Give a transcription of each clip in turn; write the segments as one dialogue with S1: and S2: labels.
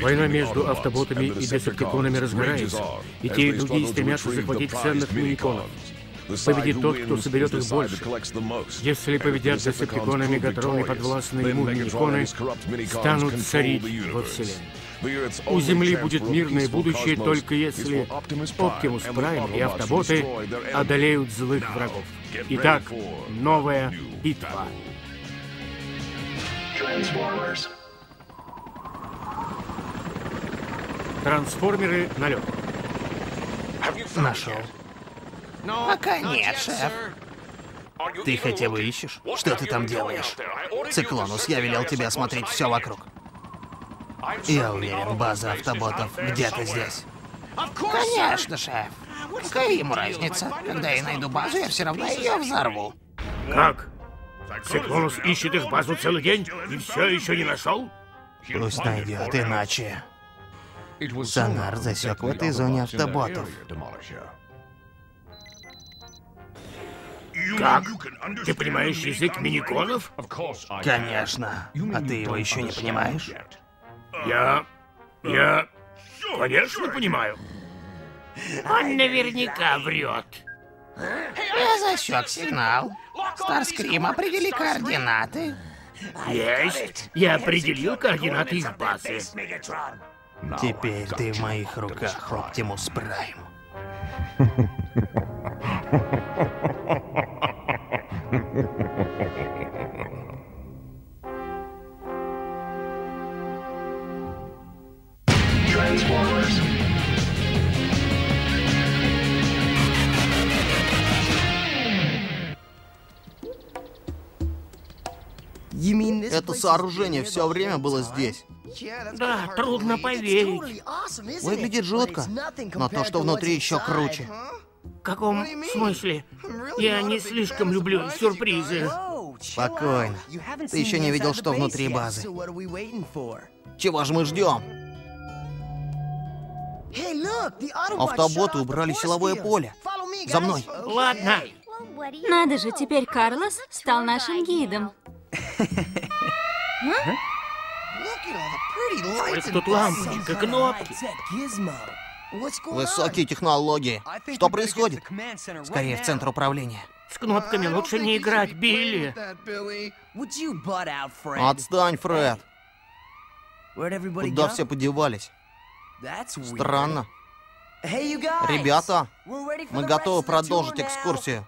S1: Война между автоботами и десептиконами разгорается, и те, и другие стремятся захватить ценных миниконов. Победит тот, кто соберет их больше. Если победят десептиконы, мегатроны, подвластные ему миниконы, станут царить во Вселенной. У Земли будет мирное будущее только если Оптимус Прайм и автоботы одолеют злых врагов. Итак, новая битва. Трансформеры на лед.
S2: Нашел.
S3: Пока нет, шеф.
S2: Ты хотя бы ищешь? Что ты там делаешь? Циклонус, я велел тебе осмотреть все вокруг. Я уверен, база автоботов где-то здесь.
S3: Конечно, шеф. Какая ему разница? Когда я найду базу, я все равно ее взорву.
S1: Как? Циклонус ищет их базу целый день и все еще не нашел?
S2: Пусть найдет, иначе... Сонар засек в этой зоне автоботов.
S1: Как? Ты понимаешь язык миниконов?
S2: Конечно. А ты его еще не понимаешь?
S1: Я... Я... Конечно, понимаю.
S3: Он наверняка врет. Я засек сигнал. Старскрим, определи координаты.
S1: Есть. Я определил координаты их базы.
S2: Теперь ты в моих руках, Оптимус Прайм. Это сооружение все время было здесь.
S3: Да, трудно поверить.
S2: Выглядит жутко, но то, что внутри, еще круче.
S3: В каком смысле? Я не слишком люблю сюрпризы.
S2: Спокойно. Ты еще не видел, что внутри базы. Чего же мы ждем? Автоботы убрали силовое поле. За мной.
S3: Ладно.
S4: Надо же, теперь Карлос стал нашим гидом.
S1: Сколько тут лампочек и кнопки.
S2: Высокие технологии. Что происходит? Скорее в центр управления.
S3: С кнопками лучше не играть, Билли.
S2: Отстань, Фред. Куда все подевались? Странно. Ребята, мы готовы продолжить экскурсию.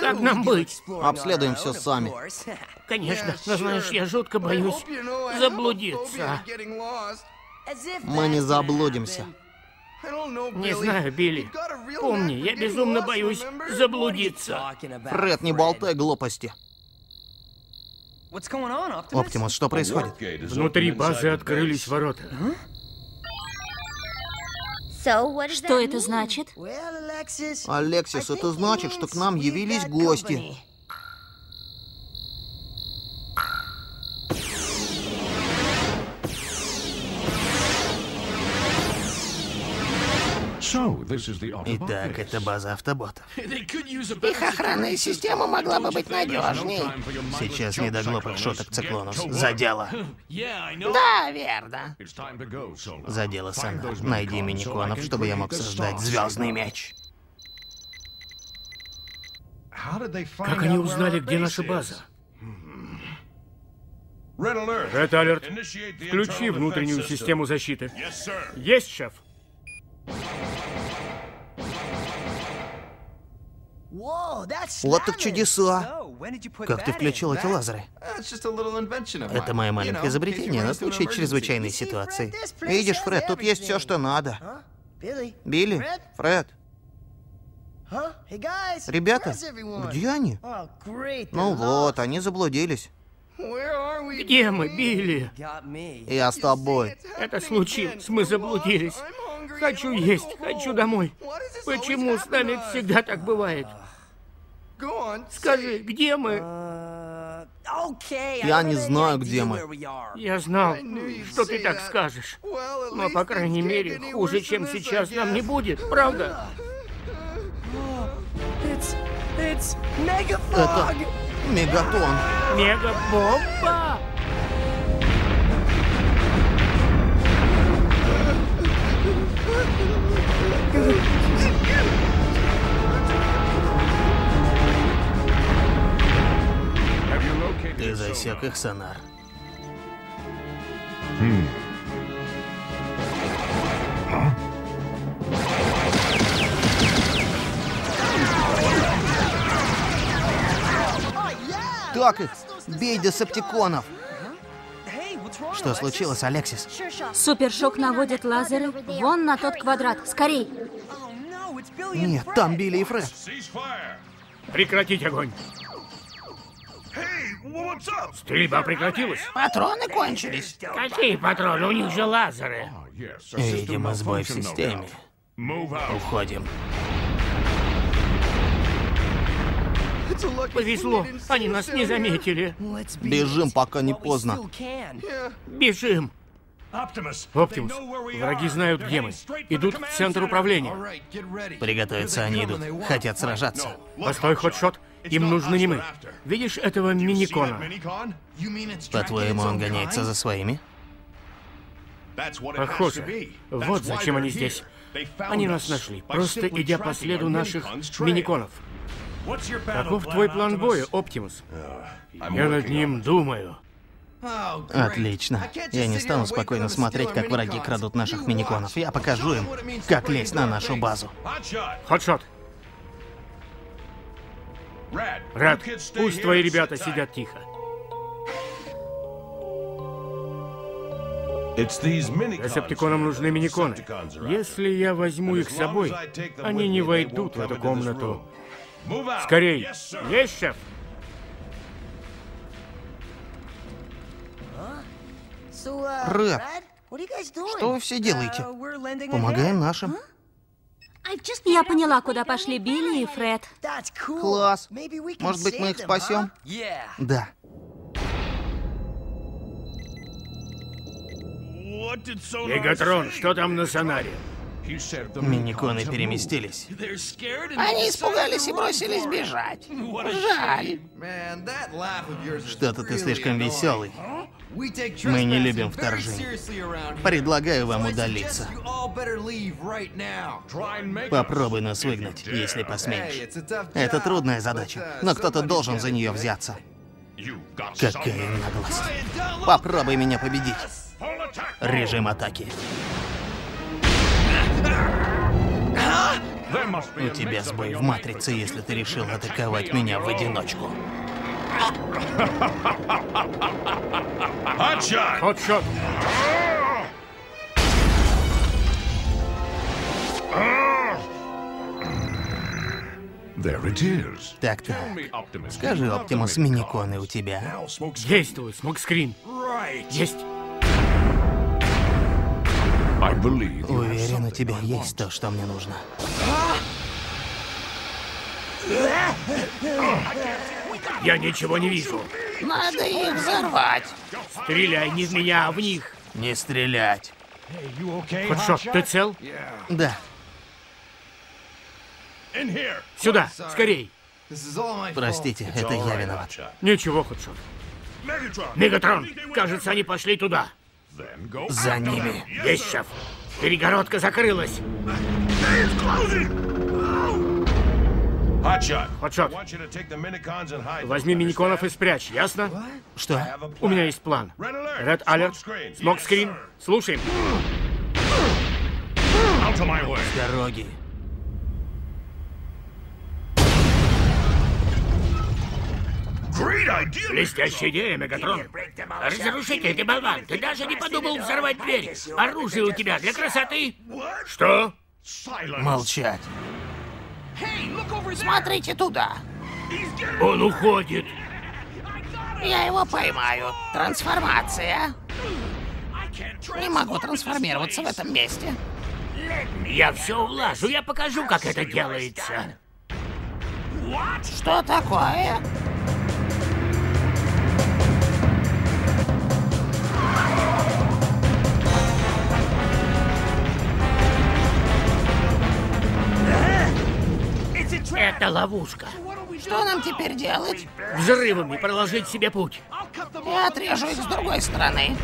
S3: Как нам быть?
S2: Обследуем все сами.
S3: Конечно, но знаешь, я жутко боюсь заблудиться.
S2: Мы не заблудимся.
S3: Не знаю, Билли. Помни, я безумно боюсь заблудиться.
S2: Фред, не болтай глупости. Оптимус, что происходит?
S1: Внутри базы открылись ворота.
S4: Что это значит?
S2: Алексис, это значит, что к нам явились гости. Итак, это база автоботов.
S3: Их охранная система могла бы быть надежней.
S2: Сейчас не до глупых шуток, Циклонус. За дело.
S3: Да, верно.
S2: За дело, Сонар. Найди миниконов, чтобы я мог создать звездный меч.
S1: Как они узнали, где наша база? Ред Алерт, включи внутреннюю систему защиты. Есть, шеф.
S2: Вот так чудеса. Как ты включил эти лазеры? Это мое маленькое изобретение на случай чрезвычайной ситуации. Видишь, Фред, тут есть все, что надо. Билли? Фред? Ребята, где они? Ну вот, они заблудились.
S3: Где мы, Билли?
S2: Я с тобой.
S3: Это случилось, мы заблудились. Хочу есть, хочу домой. Почему с нами всегда так бывает? Скажи, где мы?
S2: Я не знаю, где мы.
S3: Я знал, что ты так скажешь. Но, по крайней мере, хуже, чем сейчас, нам не будет, правда?
S2: Это Мегатон.
S3: Мегабомба! Мегабомба!
S2: Ты засек их, Сонар?
S5: Hmm.
S2: Так их! Бей десептиконов! Что случилось, Алексис?
S4: Супершок наводит лазеры вон на тот квадрат. Скорей!
S2: Нет, там Билли и Фред.
S1: Прекратить огонь. Стрельба прекратилась.
S3: Патроны кончились.
S1: Какие патроны? У них же лазеры.
S2: Видимо, сбой в системе. Уходим.
S1: Повезло, они нас не заметили.
S2: Бежим, пока не поздно.
S1: Бежим. Оптимус, враги знают, где мы. Идут в центр управления.
S2: Приготовиться они идут. Хотят сражаться.
S1: Постой, хотшот. Им нужны не мы. Видишь этого миникона?
S2: По-твоему, он гоняется за своими?
S1: Похоже. Вот зачем они здесь. Они нас нашли, просто идя по следу наших миниконов. Каков твой план боя, Оптимус? Я над ним думаю.
S2: Отлично. Я не стану спокойно смотреть, как враги крадут наших миниконов. Я покажу им, как лезть на нашу базу.
S1: Хотшот. Рад, пусть твои ребята сидят тихо. Ресептиконам нужны миниконы. Если я возьму их с собой, они не войдут в эту комнату. Скорей! Есть, шеф?
S2: Рэд, что вы все делаете? Помогаем нашим.
S4: Я поняла, куда пошли Билли и Фред.
S2: Класс. Может быть, мы их спасем? Да.
S1: Мегатрон, что там на сонаре?
S2: Миниконы переместились.
S3: Они испугались и бросились бежать. Жаль.
S2: Что-то ты слишком веселый. Мы не любим вторжение. Предлагаю вам удалиться. Попробуй нас выгнать, если посмеешь. Это трудная задача, но кто-то должен за нее взяться. Какая наглость. Попробуй меня победить. Режим атаки. У тебя сбой в матрице, если ты решил атаковать меня в одиночку.
S1: Хотшот!
S2: Так-так. Скажи, Оптимус, миниконы у тебя?
S1: Действуй, смокскрин. Есть.
S2: Уверен, у тебя есть то, что мне нужно.
S1: Я ничего не вижу.
S3: Надо их взорвать.
S1: Стреляй не в меня, а в них.
S2: Не стрелять.
S1: Хотшот, ты цел?
S2: Да.
S1: Сюда, скорей.
S2: Простите, это я виноват.
S1: Ничего, Хотшот. Мегатрон, кажется, они пошли туда.
S2: За ними.
S1: Есть, шеф. Перегородка закрылась. Хотшот, возьми миниконов и спрячь, ясно?
S2: Что?
S1: У меня есть план. Ред Алерт, смокскрин, слушаем.
S2: С дороги.
S1: Блестящая идея, Мегатрон. Разрушитель, ты болван. Ты даже не подумал взорвать дверь. Оружие у тебя для красоты. Что?
S2: Молчать.
S3: Смотрите туда.
S1: Он уходит.
S3: Я его поймаю. Трансформация. Не могу трансформироваться в этом месте.
S1: Я все улажу, я покажу, как это делается.
S3: Что такое?
S1: Это ловушка.
S3: Что нам теперь делать?
S1: Взрывами проложить себе путь.
S3: Я отрежу их с другой стороны.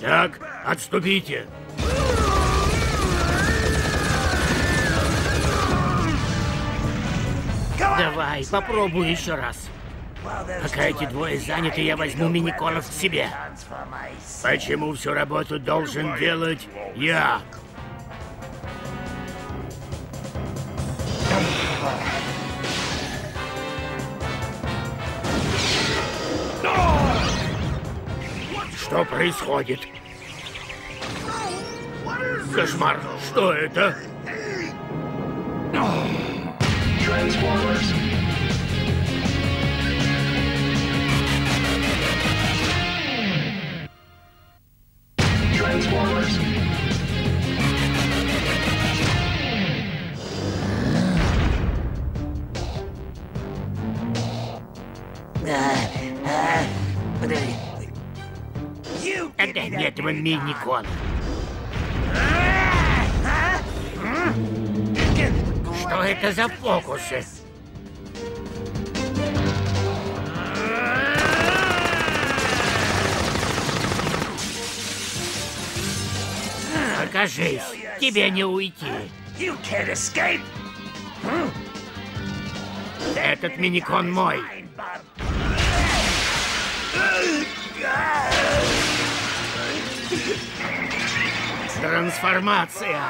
S1: Так, отступите. Давай, попробуй еще раз. Пока эти двое заняты, я возьму миниконов к себе. Почему всю работу должен делать я? Что происходит? Кошмар, что это? Transformers. Этого мини-кона. Что это за фокусы? Покажись, тебе не уйти. Этот миникон мой. Трансформация.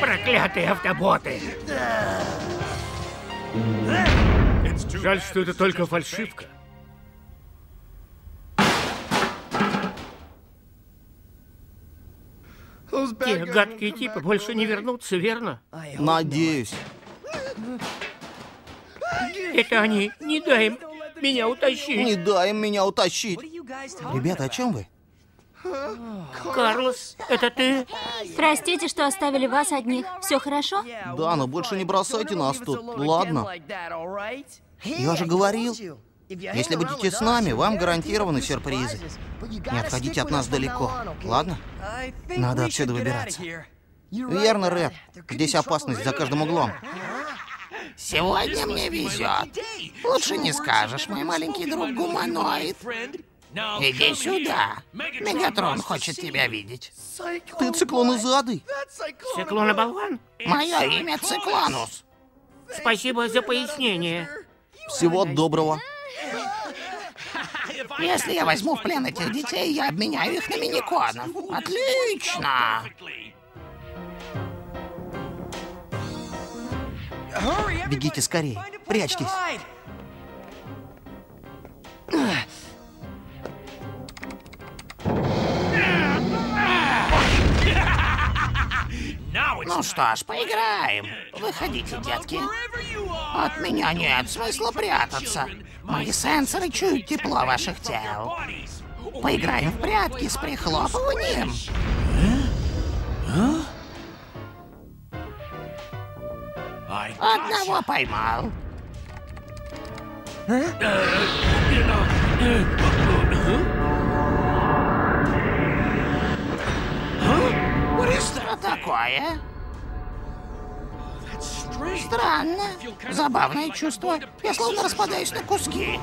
S1: Проклятые автоботы! Жаль, что это только фальшивка. Те гадкие типы больше не вернутся, верно?
S2: Надеюсь.
S1: Это они. Не дай им меня утащить.
S2: Не дай им меня утащить. Ребята, о чем вы?
S1: Карлос, это ты?
S4: Простите, что оставили вас одних. Все хорошо?
S2: Да, но больше не бросайте нас тут, ладно? Я же говорил, если будете с нами, вам гарантированы сюрпризы. Не отходите от нас далеко, ладно? Надо отсюда выбираться. Верно, Рэд. Здесь опасность за каждым углом.
S5: Сегодня мне везет. Лучше не скажешь, мой маленький друг гуманоид. Иди сюда. Мегатрон хочет тебя видеть.
S2: Ты циклонозадый.
S1: Циклоноболван?
S5: Мое имя Циклонус.
S1: Спасибо за пояснение.
S2: Всего доброго.
S5: Если я возьму в плен этих детей, я обменяю их на миниконов. Отлично!
S2: Бегите скорее. Прячьтесь.
S5: Что ж, поиграем. Выходите, детки. От меня нет смысла прятаться. Мои сенсоры чуют тепло ваших тел. Поиграем в прятки с прихлопыванием. Одного поймал. Что такое? Странно. Забавное чувство. Я словно распадаюсь на куски.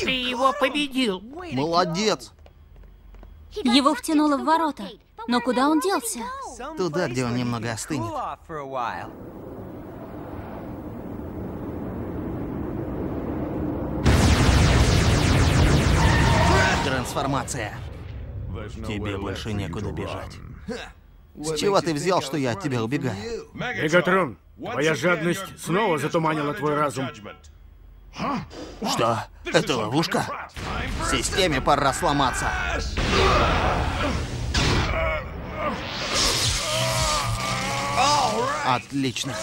S1: Ты его победил.
S2: Молодец.
S4: Его втянуло в ворота. Но куда он делся?
S2: Туда, где он немного остынет. Трансформация. Тебе больше некуда бежать. С чего ты взял, что я от тебя убегаю?
S3: Мегатрон, твоя жадность снова затуманила твой разум.
S2: Что? Это ловушка? Системе пора сломаться. Отлично.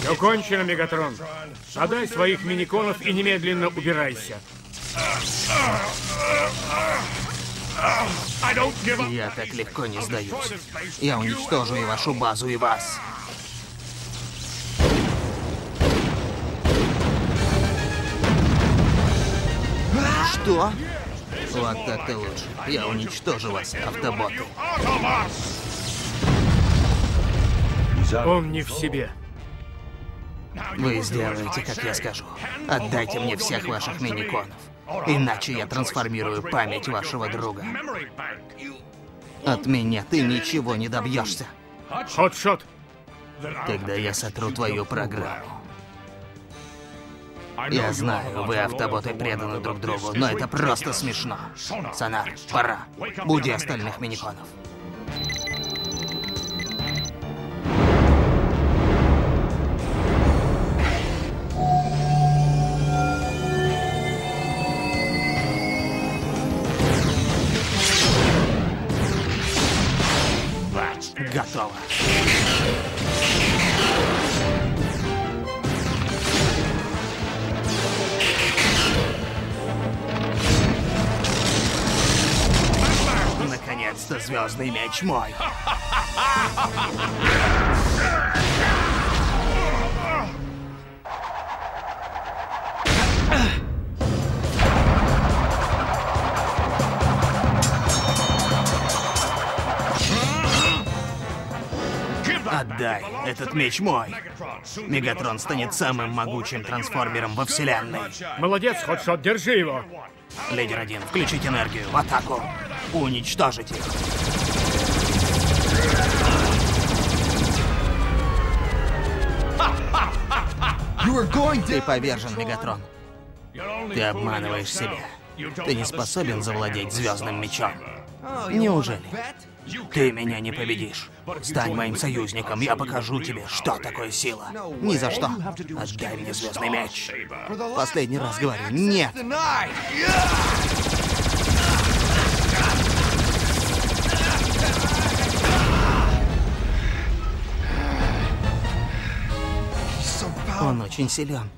S1: Все кончено, Мегатрон. Отдай своих миниконов и немедленно убирайся.
S2: Я так легко не сдаюсь. Я уничтожу и вашу базу, и вас. Что? Вот так-то лучше. Я уничтожу вас, автоботы.
S1: Он не в себе.
S2: Вы сделаете, как я скажу. Отдайте мне всех ваших миниконов. Иначе я трансформирую память вашего друга. От меня ты ничего не добьешься.
S1: Хотшот.
S2: Тогда я сотру твою программу. Я знаю, вы автоботы преданы друг другу, но это просто смешно. Сонар, пора. Буди остальных миниконов. Готово. Наконец-то звездный меч мой. Отдай, этот меч мой. Мегатрон станет самым могучим трансформером во Вселенной.
S1: Молодец, Хотшот, держи его.
S2: Лидер один, включить энергию, в атаку. Уничтожить их. Ты повержен, Мегатрон. Ты обманываешь себя. Ты не способен завладеть звездным мечом. Неужели? Ты меня не победишь. Стань моим союзником, я покажу тебе, что такое сила. Ни за что. Отдай мне звездный меч. Последний раз говорю, нет. Он очень силен.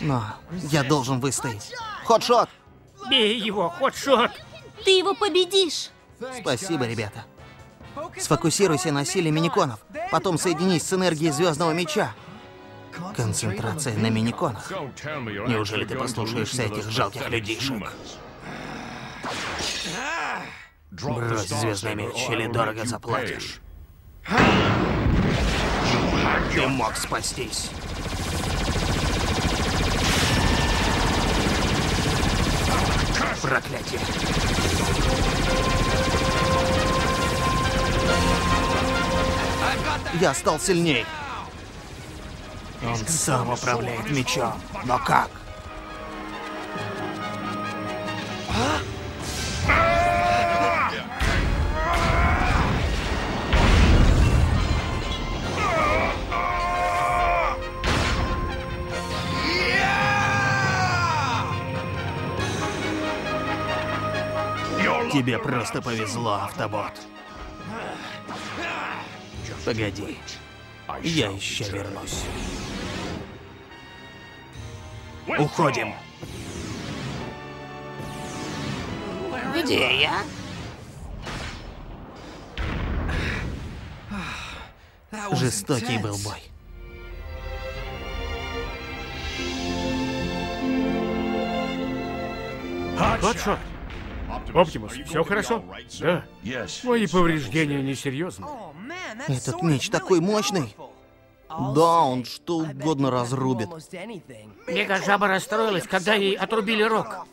S2: Но я должен выстоять. Ходшот!
S1: Бей его, Хотшот!
S4: Ты его победишь!
S2: Спасибо, ребята. Сфокусируйся на силе миниконов. Потом соединись с энергией звездного меча. Концентрация на миниконах. Неужели ты послушаешься этих жалких людишек? Брось звездный меч, или дорого заплатишь. Ты мог спастись. Проклятие. Я стал сильней. Он сам управляет мечом. Но как? Тебе просто повезло, автобот. Погоди. Я еще вернусь. Уходим.
S5: Где я?
S2: Жестокий был бой.
S1: Хотшот. Оптимус, все хорошо? Да. Мои повреждения несерьезны.
S2: Этот меч такой мощный. Да, он что угодно разрубит.
S3: Мега-жаба расстроилась, когда ей отрубили рог.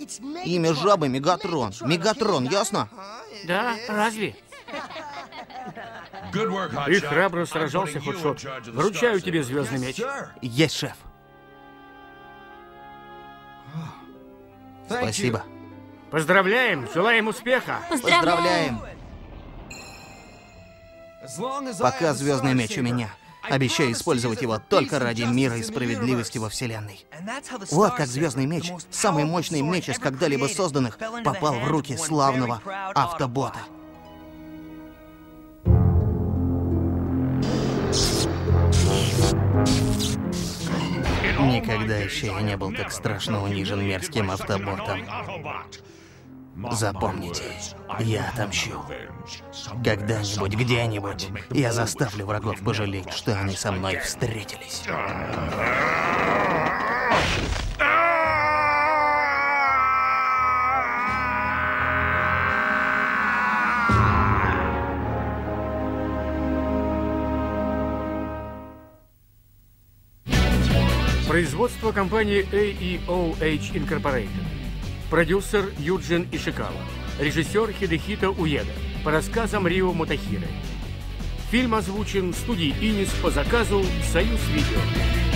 S2: Имя жабы Мегатрон. Мегатрон, ясно?
S3: Да, разве?
S1: Ты храбро сражался, Ходшот. Вручаю тебе звездный меч.
S2: Есть, шеф. Спасибо.
S1: Поздравляем, желаем успеха.
S2: Поздравляем. Пока звездный меч у меня. Обещаю использовать его только ради мира и справедливости во Вселенной. Вот как звездный меч, самый мощный меч из когда-либо созданных, попал в руки славного автобота. Никогда еще я не был так страшно унижен мерзким автоботом. Запомните, я отомщу. Когда-нибудь, где-нибудь, я заставлю врагов пожалеть, что они со мной встретились.
S1: Производство компании AEOH Incorporated. Продюсер Юджин Ишикава. Режиссер Хидехита Уеда. По рассказам Рио Мотахиры. Фильм озвучен студией Инис по заказу «Союз Видео».